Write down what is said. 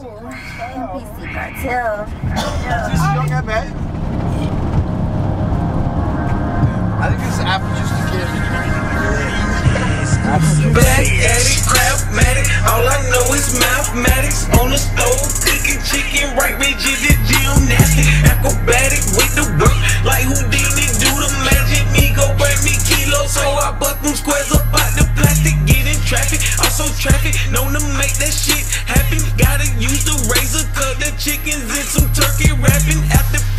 NPC cartel. This young guy, man. I think this is apple juice to get. Black addict, craftmatic, all I know is mathematics. On the stove, cooking chicken, right rigid, gymnastic, acrobatic with the work, like Houdini do the magic. Me go bring me kilos, so I bust them squares up out the plastic, get in traffic, also traffic, known to make that chickens and some turkey wrapping at the